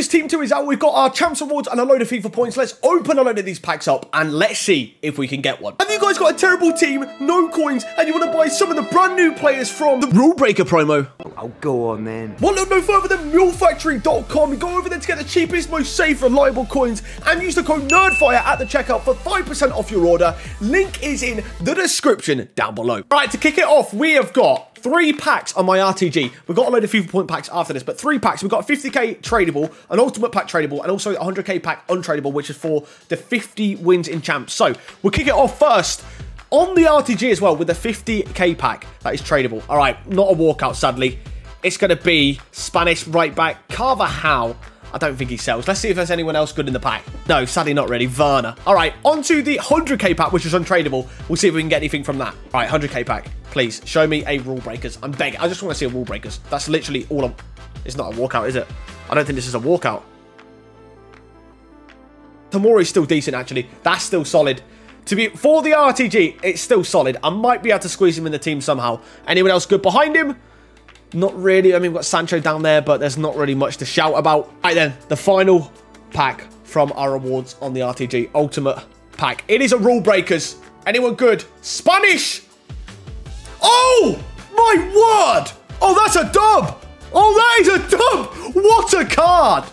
Breakers Team 2 is out. We've got our Champs Awards and a load of FIFA points. Let's open a load of these packs up and let's see if we can get one. Have you guys got a terrible team, no coins, and you want to buy some of the brand new players from the Rule Breaker promo? Oh, go on then. Well, look no further than mulefactory.com. Go over there to get the cheapest, most safe, reliable coins and use the code NERDFIRE at the checkout for 5% off your order. Link is in the description down below. All right, to kick it off, we have got three packs on my RTG. We've got a load of FIFA point packs after this, but three packs. We've got a 50k tradable, an ultimate pack tradable, and also a 100k pack untradable, which is for the 50 wins in champs. So we'll kick it off first on the RTG as well with the 50k pack that is tradable. All right, not a walkout, sadly. It's going to be Spanish right back Carvajal. I don't think he sells. Let's see if there's anyone else good in the pack. No, sadly not really. Werner. All right, on to the 100k pack, which is untradable. We'll see if we can get anything from that. All right, 100k pack. Please, show me a Rule Breakers. I'm begging. I just want to see a Rule Breakers. That's literally all I'm... It's not a walkout, is it? I don't think this is a walkout. Tomori's still decent, actually. That's still solid. To be For the RTG, it's still solid. I might be able to squeeze him in the team somehow. Anyone else good behind him? Not really. I mean, we've got Sancho down there, but there's not really much to shout about. Right then, the final pack from our awards on the RTG Ultimate Pack. It is a Rule Breakers. Anyone good? Spanish! Oh! My word! Oh, that's a dub! Oh, that is a dub! What a card!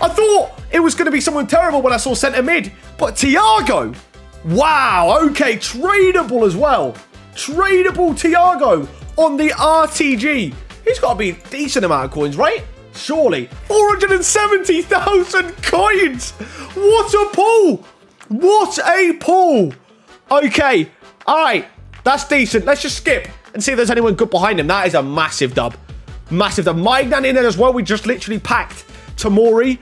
I thought it was going to be someone terrible when I saw centre mid, but Thiago! Wow, okay, tradable as well. Tradable Thiago on the RTG. He's got to be a decent amount of coins, right? Surely. 470,000 coins! What a pull! What a pull! Okay, all right, that's decent. Let's just skip and see if there's anyone good behind him. That is a massive dub. Massive dub. Maignan in there as well. We just literally packed Tomori.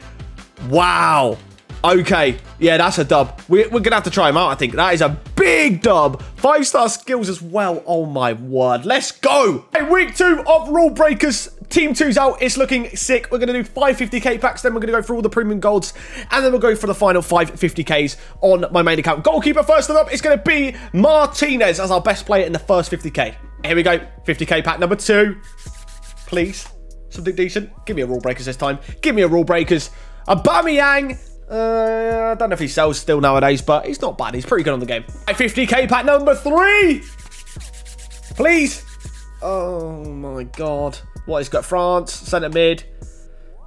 Wow. Okay, yeah, that's a dub. We're, we're going to have to try him out, I think. That is a big dub. Five-star skills as well. Oh, my word. Let's go. Hey, week two of Rule Breakers. Team two's out. It's looking sick. We're going to do 550k packs. Then we're going to go through all the premium golds. And then we'll go for the final 550ks on my main account. Goalkeeper first up is going to be Martinez as our best player in the first 50k. Here we go. 50k pack number two. Please. Something decent. Give me a Rule Breakers this time. Give me a Rule Breakers. Aubameyang. Uh, I don't know if he sells still nowadays, but he's not bad. He's pretty good on the game. 50k pack number three. Please. Oh my god. What, he's got France, centre mid.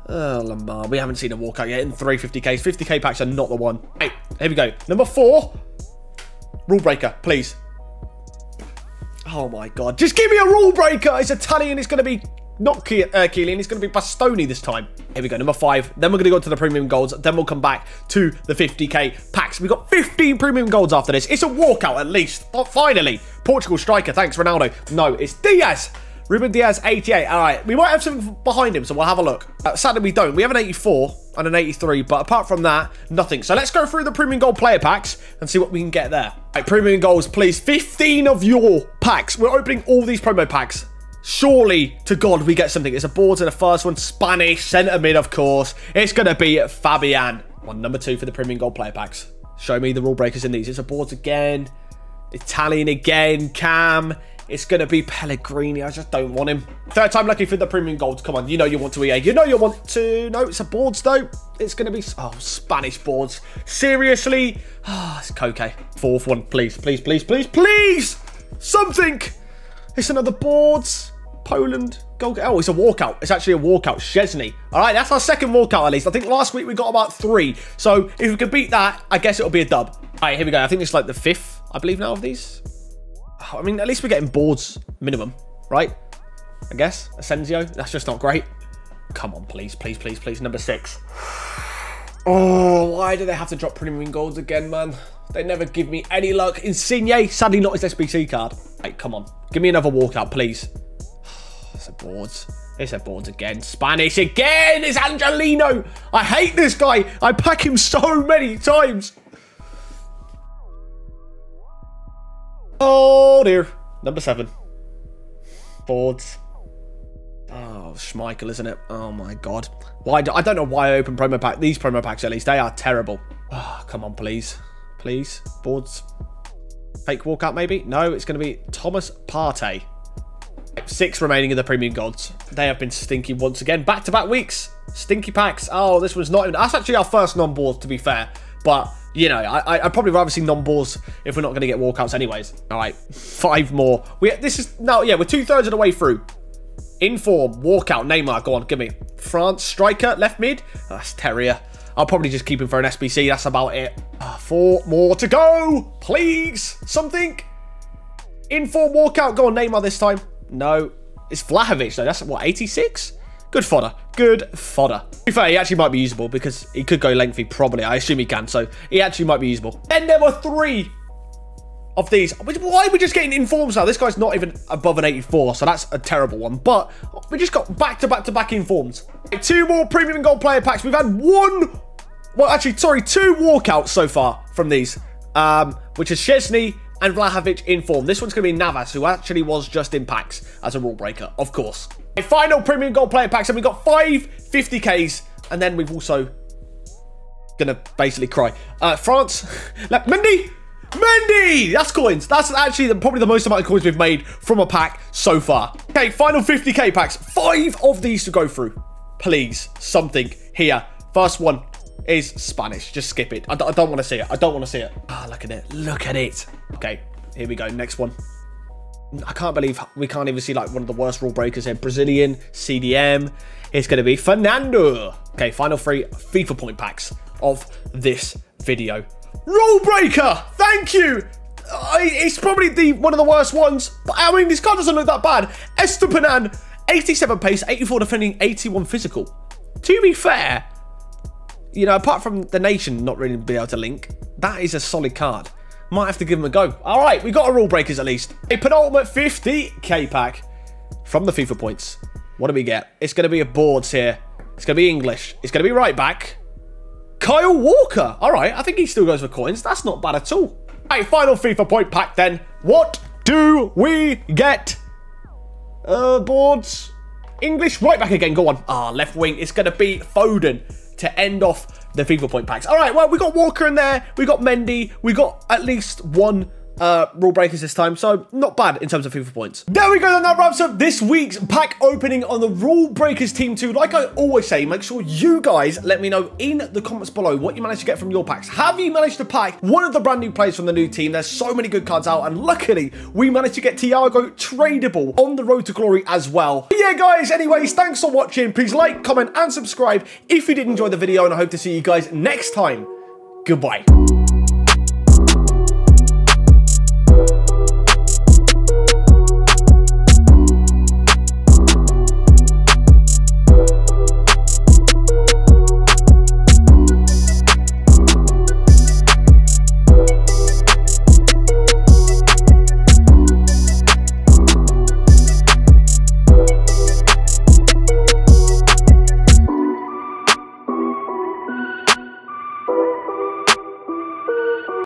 Oh, Lemar. We haven't seen a walkout yet in 350ks. 50k packs are not the one. Hey, here we go. Number four. Rule breaker, please. Oh my god. Just give me a rule breaker. It's Italian. It's going to be not Ke uh, Keelan, it's going to be Bastoni this time. Here we go, number five. Then we're going to go to the premium golds. Then we'll come back to the 50k packs. We've got 15 premium golds after this. It's a walkout at least. Finally, Portugal striker. Thanks, Ronaldo. No, it's Dias. Ruben Dias, 88. All right, we might have something behind him, so we'll have a look. Uh, sadly, we don't. We have an 84 and an 83, but apart from that, nothing. So let's go through the premium gold player packs and see what we can get there. All right, premium golds, please. 15 of your packs. We're opening all these promo packs Surely, to God, we get something. It's a board in the first one. Spanish, centre mid, of course. It's going to be Fabian. On number two for the premium gold player packs. Show me the rule breakers in these. It's a boards again. Italian again. Cam. It's going to be Pellegrini. I just don't want him. Third time lucky for the premium golds. Come on. You know you want to EA. You know you want to. No, it's a boards, though. It's going to be... Oh, Spanish boards. Seriously? Oh, it's Koke. Fourth one. Please, please, please, please, please. Something. It's another boards. Poland. Goal. Oh, it's a walkout. It's actually a walkout. Szczesny. All right, that's our second walkout at least. I think last week we got about three. So if we can beat that, I guess it'll be a dub. All right, here we go. I think it's like the fifth, I believe now of these. I mean, at least we're getting boards minimum, right? I guess. Asensio. That's just not great. Come on, please, please, please, please. Number six. Oh, why do they have to drop premium golds again, man? They never give me any luck. Insigne, sadly not his SBC card. Hey, come on. Give me another walkout, please. It's a boards. It's a boards again. Spanish again. It's Angelino. I hate this guy. I pack him so many times. Oh, dear. Number seven. Boards. Oh, Schmeichel, isn't it? Oh, my God. Why? Do, I don't know why I open promo pack. These promo packs, at least, they are terrible. Oh, come on, please. Please. Boards. Fake walkout, maybe? No, it's going to be Thomas Partey. Six remaining in the premium gods. They have been stinky once again. Back-to-back -back weeks. Stinky packs. Oh, this was not even... That's actually our first non-board, to be fair. But, you know, I, I'd probably rather see non-boards if we're not going to get walkouts anyways. All right, five more. We This is... No, yeah, we're two-thirds of the way through. Inform, walkout, Neymar. Go on, give me. France, striker, left mid. Oh, that's Terrier. I'll probably just keep him for an SBC. That's about it. Uh, four more to go. Please, something. Inform, walkout. Go on, Neymar this time. No. It's Vlahovic, though. That's, what, 86? Good fodder. Good fodder. To be fair, he actually might be usable because he could go lengthy, probably. I assume he can, so he actually might be usable. And there were three of these. Why are we just getting informs now? This guy's not even above an 84, so that's a terrible one. But we just got back-to-back-to-back -back informs. Two more premium gold player packs. We've had one, well, actually, sorry, two walkouts so far from these, um, which is Szczesny and Vlahovic in form. This one's going to be Navas, who actually was just in packs as a rule breaker, of course. A final premium gold player packs, and we've got five 50Ks, and then we've also gonna basically cry. Uh, France, like Mendy, Mendy! That's coins. That's actually the, probably the most amount of coins we've made from a pack so far. Okay, final 50k packs. Five of these to go through. Please, something here. First one is Spanish. Just skip it. I, I don't want to see it. I don't want to see it. Ah, oh, look at it. Look at it. Okay, here we go. Next one. I can't believe we can't even see like one of the worst rule breakers here. Brazilian, CDM. It's going to be Fernando. Okay, final three FIFA point packs of this video. Rule breaker! Thank you! Uh, it's probably the one of the worst ones, but I mean, this card doesn't look that bad. Estupiñán, 87 pace, 84 defending, 81 physical. To be fair, you know, apart from the nation not really being able to link, that is a solid card. Might have to give him a go. All right, we got a rule breakers at least. A penultimate 50k pack from the FIFA points. What do we get? It's going to be a boards here. It's going to be English. It's going to be right back. Kyle Walker. All right, I think he still goes for coins. That's not bad at all. All right, final FIFA point pack then. What do we get? Uh, boards. English right back again. Go on. Ah, left wing. It's going to be Foden to end off the FIFA point packs. All right, well, we got Walker in there. We got Mendy. We got at least one uh, rule breakers this time, so not bad in terms of FIFA points. There we go, then that wraps up this week's pack opening on the rule breakers team 2. Like I always say, make sure you guys let me know in the comments below what you managed to get from your packs. Have you managed to pack one of the brand new players from the new team? There's so many good cards out, and luckily, we managed to get Thiago tradable on the road to glory as well. But yeah, guys, anyways, thanks for watching. Please like, comment, and subscribe if you did enjoy the video, and I hope to see you guys next time. Goodbye.